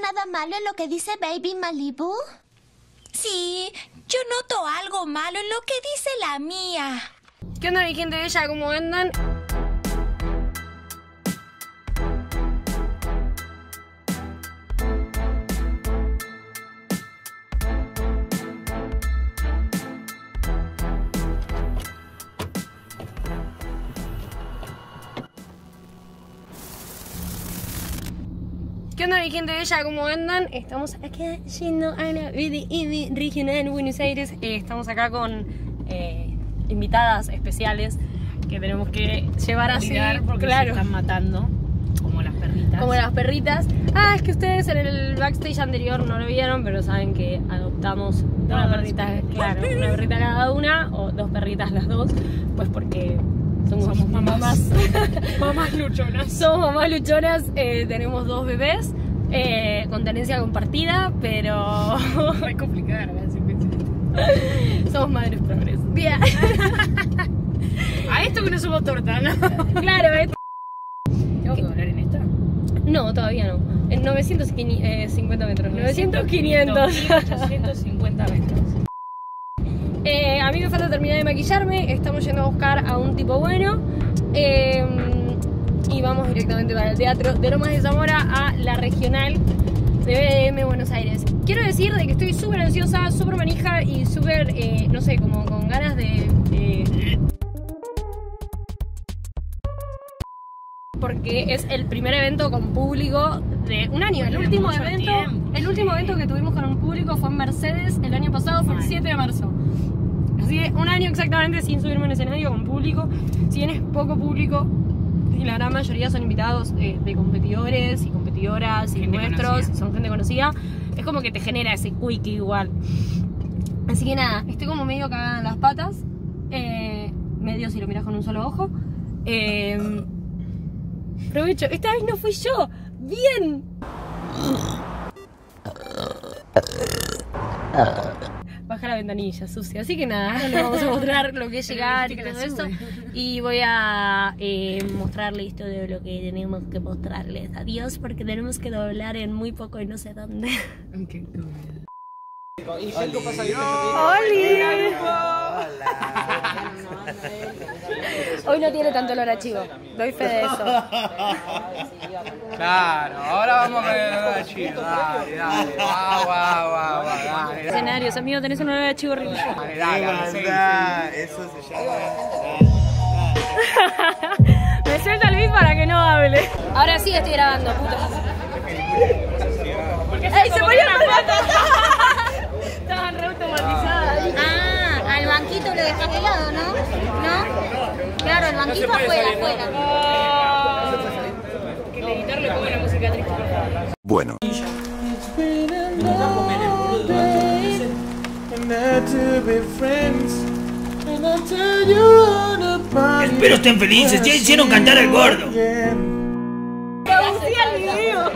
nada malo en lo que dice Baby Malibu? Sí, yo noto algo malo en lo que dice la mía. ¿Qué onda mi gente bella? ¿Cómo andan? ¿Qué onda mi gente bella? ¿Cómo andan? Estamos acá yendo a la BDM regional Buenos Aires. Eh, estamos acá con eh, invitadas especiales que tenemos que llevar así. Porque claro. se están matando, como las perritas. Como las perritas. Ah, es que ustedes en el backstage anterior no lo vieron, pero saben que adoptamos una Dos. perrita, claro, una perrita cada una o dos perritas las dos, pues porque somos, Somos mamás. mamás luchonas. Somos mamás luchonas, eh, tenemos dos bebés. eh, con tenencia compartida, pero Es complicado, ¿verdad? somos madres progres. Bien. A esto que no somos torta, ¿no? claro, eh. ¿Tengo que en esta? No, todavía no. En 950 metros. 900, 500. 850 metros. A mí me falta terminar de maquillarme. Estamos yendo a buscar a un tipo bueno. eh, y vamos directamente para el teatro de Lomas de Zamora a la regional de BDM Buenos Aires. Quiero decir de que estoy súper ansiosa, súper manija y súper, eh, no sé, como con ganas de, de- Porque es el primer evento con público de un año. El último evento, tiempo, el último evento que tuvimos con un público fue en Mercedes el año pasado, fue el Mal. 7 de marzo. Así que un año exactamente sin subirme en escenario con público. Si bien es poco público, y la gran mayoría son invitados eh, de competidores y competidoras y Gente nuestros, conocida. son gente conocida, es como que te genera ese quick igual. Así que nada, estoy como medio cagada en las patas, eh, medio si lo miras con un solo ojo. Eh, provecho, esta vez no fui yo, bien. Ventanilla, sucia. Así que nada, ahora les vamos a mostrar lo que es llegar y todo eso. Y voy a eh, mostrarles todo lo que tenemos que mostrarles. Adiós, porque tenemos que doblar en muy poco y no sé dónde. Qué cómodo. ¡Oli! Hoy no tiene tanto olor a chivo. Doy fe de eso. Claro, ahora vamos con el olor a chivo. Dale, dale. Guau, guau, guau. Escenarios, amigo, tenés un olor a chivo horrible. Dale, dale, dale, seguí, eso se llama. Me suelta el beat para que no hable. Ahora sí estoy grabando, puto. ¡Ey, se ponía la pata! Estaban re automatizadas. Ah, al banquito lo dejas de lado, ¿no? ¿No? El banquito afuera, afuera. Que el editor le ponga la música triste, por favor. Bueno, Espero estén felices, ya hicieron cantar al gordo. Video.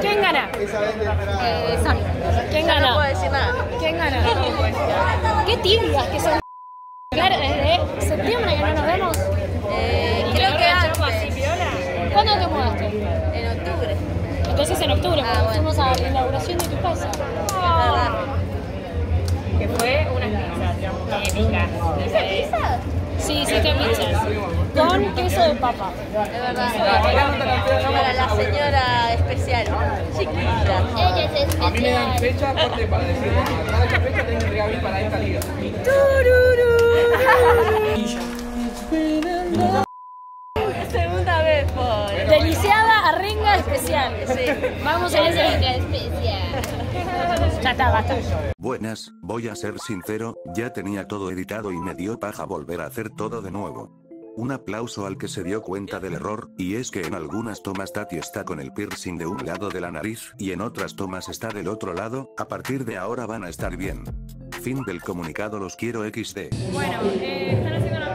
¿Quién gana? Eh, Sony. ¿Quién gana? No puedo decir nada. ¿Quién gana? Qué tibias que son. Claro, desde septiembre que no nos vemos. Eh, creo que antes, ¿Cuándo te mudaste? en octubre. Entonces en octubre, Ah, cuando bueno. fuimos a la inauguración de tu casa. verdad. Que fue una pizza. ¿Hice pizza? Sí, hiciste pizzas. Con queso de papa. Es verdad. Para la señora especial, chiquita. Ella es A mí me dan especial. fecha corte para decir, cada esta fecha tengo que entregar para esta liga. Segunda vez por. Deliciada arrenga especial. Sí. Vamos a ese. especial. Ya está, basta. buenas, voy a ser sincero, ya tenía todo editado y me dio paja volver a hacer todo de nuevo. Un aplauso al que se dio cuenta del error, y es que en algunas tomas Tati está con el piercing de un lado de la nariz y en otras tomas está del otro lado, a partir de ahora van a estar bien. Fin del comunicado los quiero XD. Bueno, eh, están haciendo la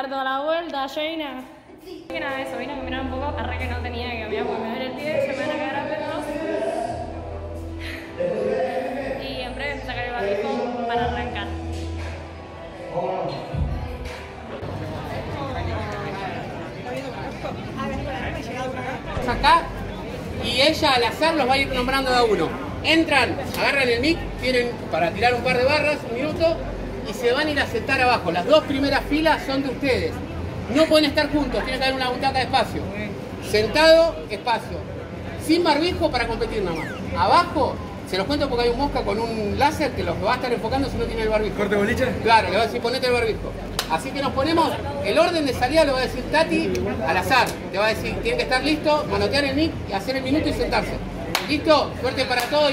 dar toda la vuelta, Jaina. Que nada, eso, vine a caminar un poco, arre que no tenía que caminar porque me duele el pie, se me van a quedar apetos. Y en breve me sacaré el barbijo para arrancar. acá y ella al azar los va a ir nombrando a uno. Entran, agarran el mic, tienen para tirar un par de barras, un minuto, y se van a ir a sentar abajo. Las dos primeras filas son de ustedes. No pueden estar juntos, tiene que haber una butaca de espacio. Sentado, espacio. Sin barbijo para competir nada más. Abajo, se los cuento porque hay un mosca con un láser que los va a estar enfocando si no tiene el barbijo. ¿Corte boliche? Claro, le va a decir ponete el barbijo. Así que nos ponemos, el orden de salida lo va a decir Tati al azar. Te va a decir, tiene que estar listo, manotear el mic, hacer el minuto y sentarse. ¿Listo? Suerte para todos.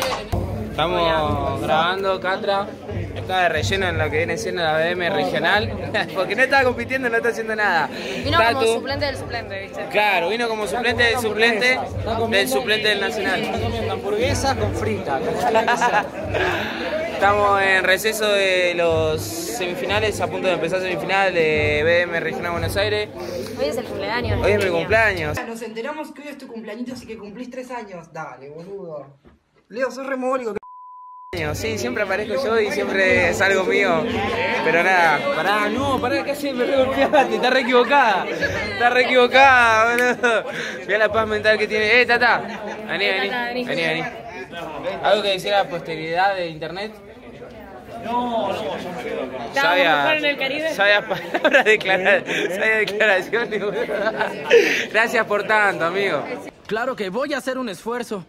Estamos grabando Catra. Está de relleno en lo que viene siendo la BM regional. Porque no estaba compitiendo, no está haciendo nada. Vino como suplente del suplente, ¿viste? Claro, vino como suplente del suplente del suplente del Nacional. Hamburguesa con frita. Estamos en receso de los semifinales, a punto de empezar semifinal de BM Regional Buenos Aires. Hoy es el cumpleaños. Hoy es mi cumpleaños. Nos enteramos que hoy es tu cumpleaños y que cumplís tres años. Dale, boludo. Leo, sos remólico. Sí, siempre aparezco yo y siempre es algo mío. Pero nada, pará, no, pará, casi me golpeaste, está re equivocada. Está re equivocada, boludo. Mira la paz mental que tiene. Eh, Tata, vení, vení, vení. vení. ¿Algo que decir a la posteridad de internet? Estábamos mejor en el Caribe. Sabias palabras, declara- sabias declaraciones, boludo. Gracias por tanto, amigo. Claro que voy a hacer un esfuerzo.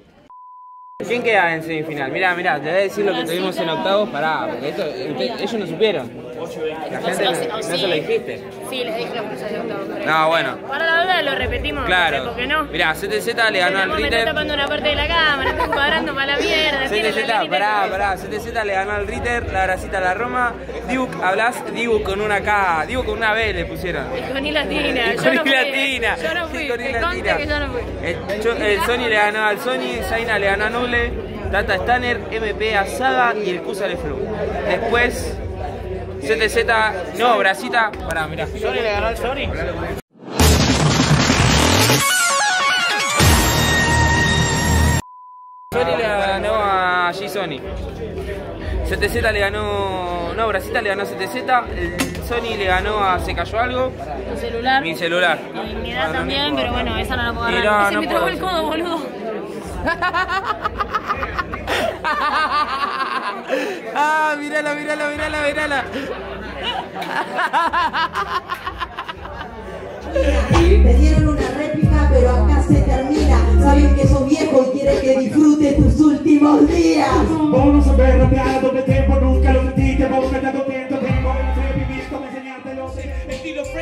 ¿Quién queda en semifinal? Mirá, mirá, te voy a decir lo que tuvimos en octavos. Pará, porque esto, ellos no supieron. La gente no, no se lo dijiste. Sí, les dije los cruces de octavo. pero- No, bueno. Para la verdad lo repetimos. Claro. ¿Por qué no? Mirá, CTZ le ganó al Me está Ritter. tapando una parte de la cámara, estoy cuadrando para la mierda. CTZ, pará, pará. CTZ le ganó al Ritter, la grasita a la Roma. Dibu, hablas, Dibu con una K, Dibu con una B le pusieron. Con I latina. Y yo no fui, latina. Yo no fui. Y con I que conste latina. que yo no fui. El, yo- el Sony le ganó al Sony, Zaina le ganó a Nule, Tata Stanner, MP a Saga y el Cusa le Flu. Después, CTZ, no, Brasita, pará, mirá. Sony le ganó al Sony. Sony le ganó a G-Sony. CTZ le ganó. No, Brasita le ganó a CTZ. El Sony le ganó a Se Cayó Algo. Tu celular. Mi celular. Y mi edad también, pero bueno, esa no la puedo agarrar. no, Se no me trabó el codo, boludo. ah, mírala, mírala, mírala, mírala. Me dieron una réplica, pero acá se termina. Saben que sos viejo y quieren que disfrute tus últimos días. Vos no sabés rapear doble tiempo, nunca lo sentiste, vos me estás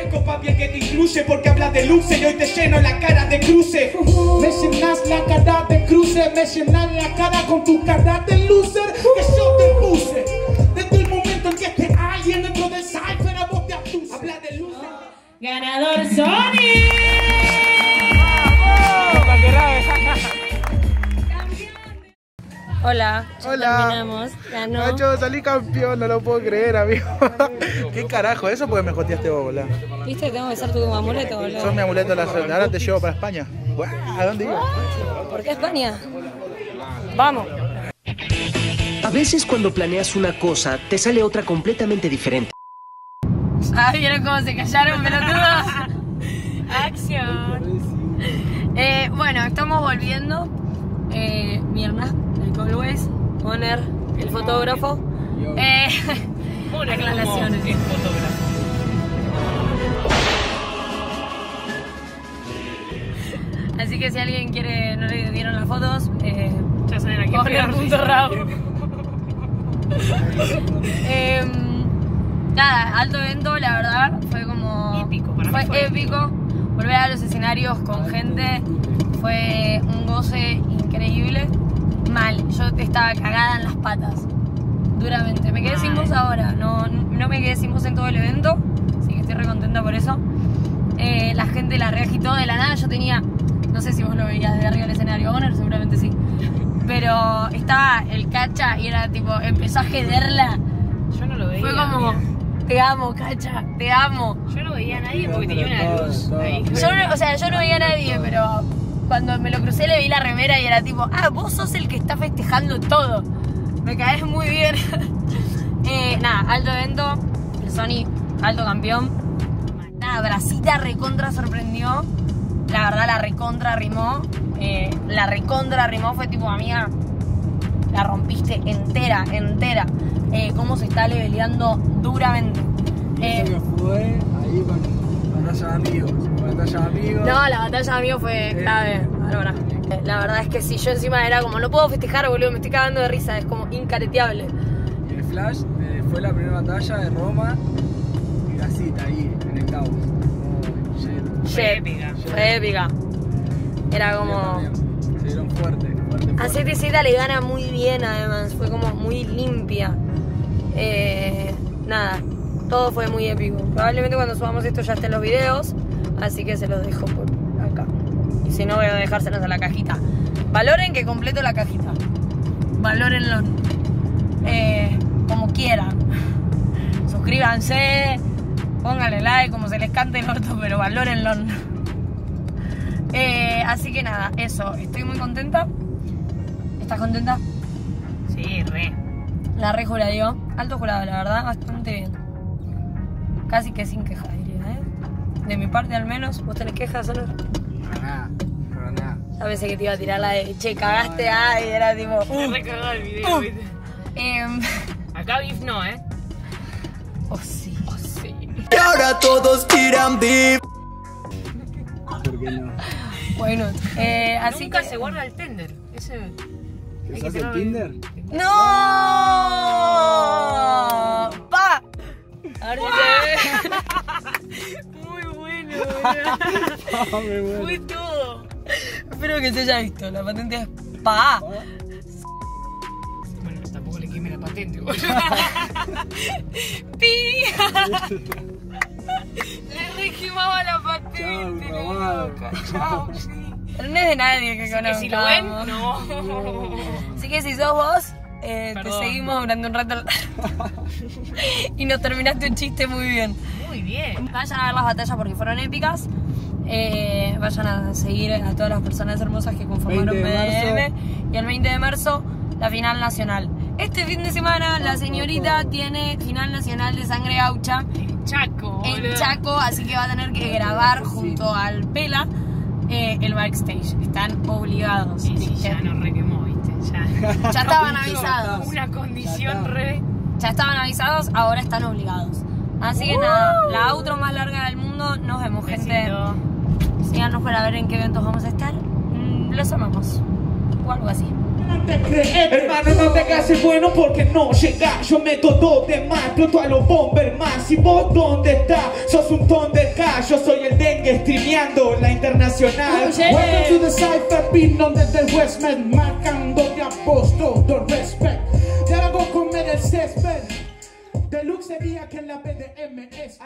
Fresco, papi, que te incluye porque hablas de luces y hoy te lleno la cara de cruce. Me llenas la cara de cruce, me llenas la cara con tu cara de loser Hola, ya Hola. terminamos. Ganó. Nacho, salí campeón, no lo puedo creer, amigo. ¿Qué carajo? Eso porque me joteaste vos, boludo. ¿Viste? Tengo que ser tu amuleto, boludo. Sos mi amuleto de la suerte. Ahora te llevo para España. ¿A dónde iba? ¿Por qué España? Vamos. A veces cuando planeas una cosa, te sale otra completamente diferente. Ah, ¿vieron cómo se callaron, pelotudos? Acción. Eh, bueno, estamos volviendo. Eh, Mirna, like always, Poner, el fotógrafo. Eh, aclaraciones. Así que si alguien quiere, no le dieron las fotos, eh, Ya saben a quién Poner pegarse. punto rabo. Em, nada, alto evento, la verdad, fue como... Épico, para mí fue, fue épico. Volver a los escenarios con gente fue un goce increíble. Mal, yo estaba cagada en las patas, duramente. Me quedé sin voz ahora, no, no me quedé sin voz en todo el evento, así que estoy re contenta por eso. Eh, la gente la reagitó de la nada, yo tenía, no sé si vos lo veías desde arriba del escenario, pero estaba el cacha y era tipo, empezó a jederla. Yo no lo veía. Fue como, te amo, cacha, te amo. Yo no veía a nadie porque tenía una luz ahí. Yo no- o sea, yo no veía a nadie, pero cuando me lo crucé le vi la remera y era tipo, ah, vos sos el que está festejando todo. Me caes muy bien. Eh, nada, alto evento, el Sony, alto campeón. Nada, Brasita recontra sorprendió. La verdad, la recontra rimó. Eh, la recontra rimó, fue tipo, amiga, la rompiste entera, entera. Eh, cómo se está leveleando duramente. Eh, fue ahí con batalla de amigos. Batalla de amigos. No, la batalla de amigos fue clave, Bárbara. Eh, La verdad es que sí, yo encima era como, no puedo festejar, boludo, me estoy cagando de risa, es como incareteable. Y el Flash eh, fue la primera batalla de Roma y la cita ahí, en el caos. Épica. Fue épica. Era como... Se dieron fuerte, fuerte. A CTZ le gana muy bien además, fue como muy limpia. Eh, nada, todo fue muy épico. Probablemente cuando subamos esto ya estén los videos, así que se los dejo por acá. Y si no, voy a dejárselos en la cajita. Valoren que completo la cajita. Valórenlo. Eh, como quieran. Suscríbanse, pónganle like como se les cante el orto, pero valórenlo. Eh, así que nada, eso. Estoy muy contenta. ¿Estás contenta? Sí, re. La re juradio. Alto jurado, la verdad, bastante bien. Casi que sin queja, diría, ¿eh? De mi parte al menos. ¿Vos tenés quejas, Sonor? Para nada, para nada. Ya pensé que te iba a tirar la de che, cagaste, ah, y era tipo. Me uh, cagó el video, uh. ¿viste? Em, Acá Beef no, ¿eh? oh sí. Oh, sí. Y ahora todos tiran beef. ¿Por qué no? Bueno, eh, así Nunca que. se guarda el tender. Ese. ¿Usás el Tinder? ¡No! Muy bueno, muero. Fue todo. Espero que se haya visto. La patente es pa. Bueno, tampoco le queme la patente, boludo. ¡Pi! Le requimaba la patente. Chao, la mamá. loca. Chao, sí. Pero no es de nadie que conozcamos. si lo ven, no. Así que si sos vos, eh, te seguimos durante un rato. y nos terminaste un chiste muy bien. Muy bien. Vayan a ver las batallas porque fueron épicas. Eh, vayan a seguir a todas las personas hermosas que conformaron 20 de BDM. Y el 20 de marzo, la final nacional. Este fin de semana, la señorita tiene final nacional de sangre gaucha Chaco, en. Chaco, así que va a tener que grabar junto al Pela eh, el backstage. Están obligados. Sí, sí, ya nos requemó. Ya. Ya estaban avisados. Una condición re. Ya estaban avisados, ahora están obligados. Así que nada, la outro más larga del mundo. Nos vemos, gente. Besito. Síganos para ver en qué eventos vamos a estar. Mm, Los amamos. O algo así. te hermano, no te hagas bueno porque no llega. Yo meto dos de más, exploto a los bomberman. ¿Y vos dónde estás? Sos un ton de acá. Yo soy el dengue streameando la internacional. Welcome to the Cypher Beat, donde del Westman marcando de apóstol todo respect. Ya hago comer el césped. Deluxe sería que en la BDM es.